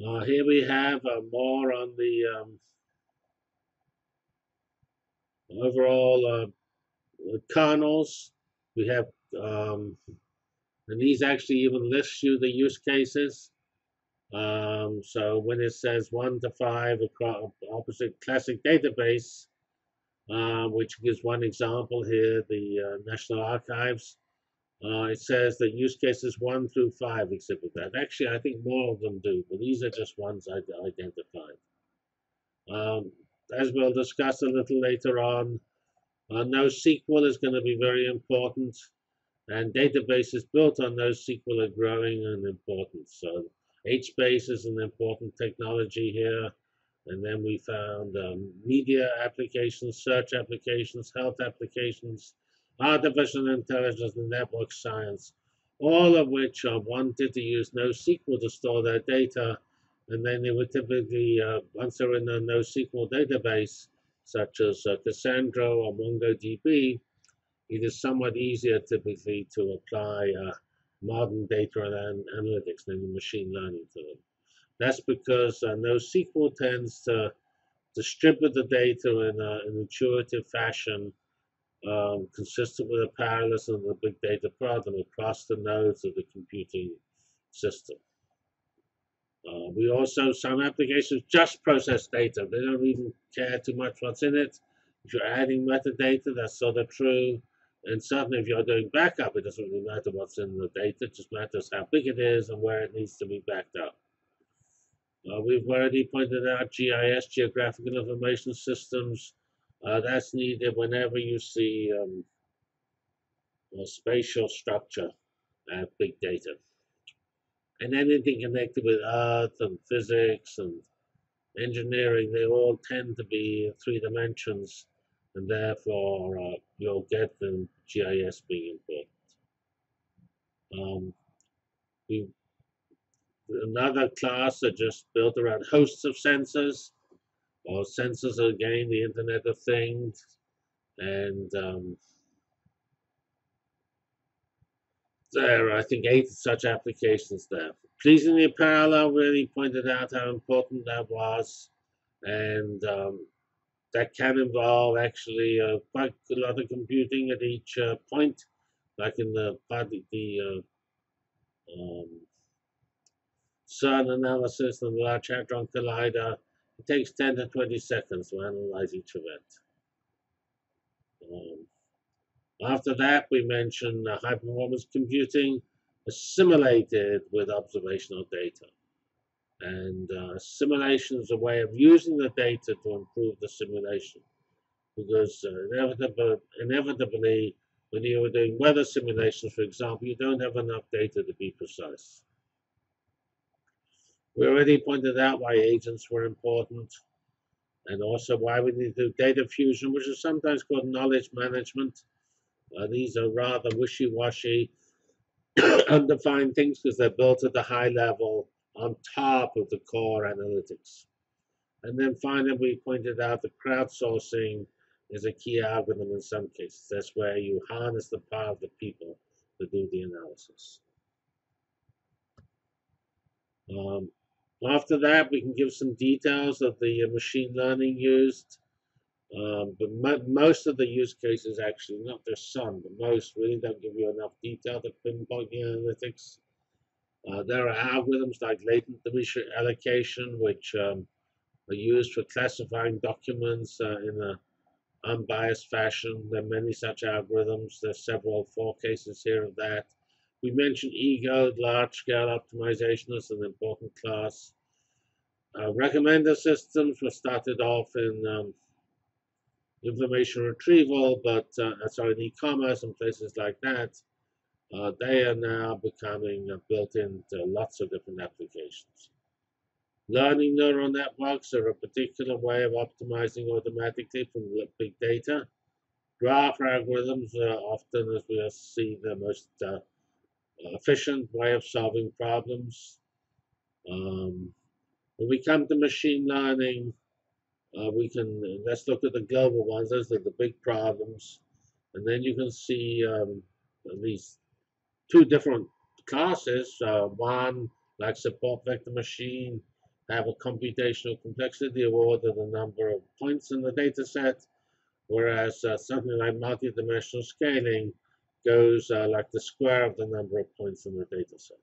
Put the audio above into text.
Uh, here we have uh, more on the um, overall uh, kernels. We have, um, and these actually even list you the use cases. Um, so when it says one to five across opposite classic database, uh, which gives one example here, the uh, National Archives, uh, it says that use cases one through five exhibit that. Actually, I think more of them do, but these are just ones I identified. Um, as we'll discuss a little later on, uh, NoSQL is going to be very important, and databases built on NoSQL are growing in importance. So HBase is an important technology here. And then we found um, media applications, search applications, health applications, artificial intelligence and network science, all of which are wanted to use NoSQL to store their data. And then they would typically, uh, once they're in a NoSQL database, such as uh, Cassandra or MongoDB, it is somewhat easier typically to apply uh, modern data and analytics, and machine learning to them. That's because uh, NoSQL tends to distribute the data in a, an intuitive fashion um, consistent with the parallelism of the big data problem across the nodes of the computing system. Uh, we also, some applications just process data. They don't even care too much what's in it. If you're adding metadata, that's sort of true. And certainly if you're doing backup, it doesn't really matter what's in the data. It just matters how big it is and where it needs to be backed up. Uh, we've already pointed out GIS, Geographical Information Systems, uh, that's needed whenever you see um, a spatial structure and big data. And anything connected with earth and physics and engineering, they all tend to be three dimensions, and therefore uh, you'll get the GIS being important. Um, we, another class that just built around hosts of sensors or sensors again, the Internet of Things, and um, there are, I think, eight such applications there. Pleasingly Parallel really pointed out how important that was, and um, that can involve actually uh, quite a lot of computing at each uh, point, like in the the uh, um, CERN analysis and the Large Hadron Collider it takes 10 to 20 seconds to analyze each event. Um, after that, we mention uh, high performance computing assimilated with observational data. And uh, simulation is a way of using the data to improve the simulation. Because uh, inevitably, inevitably, when you are doing weather simulations, for example, you don't have enough data to be precise. We already pointed out why agents were important and also why we need to do data fusion, which is sometimes called knowledge management. Uh, these are rather wishy-washy, undefined things because they're built at the high level on top of the core analytics. And then finally, we pointed out that crowdsourcing is a key algorithm in some cases. That's where you harness the power of the people to do the analysis. Um, after that, we can give some details of the uh, machine learning used. Um, but mo most of the use cases, actually, not just some, but most really don't give you enough detail to pinpoint the analytics. Uh, there are algorithms like latent Dirichlet allocation, which um, are used for classifying documents uh, in an unbiased fashion. There are many such algorithms. There's several, four cases here of that. We mentioned ego, large-scale optimization as an important class. Uh, recommender systems were started off in um, information retrieval, but uh, sorry, in e-commerce and places like that. Uh, they are now becoming uh, built into lots of different applications. Learning neural networks are a particular way of optimizing automatically from big data. Graph algorithms are often, as we see, the most uh, efficient way of solving problems. Um, when we come to machine learning, uh, we can, let's look at the global ones. Those are the big problems. And then you can see um, at least two different classes. Uh, one, like support vector machine, have a computational complexity of order the number of points in the data set, whereas uh, something like multidimensional scaling goes uh, like the square of the number of points in the data set.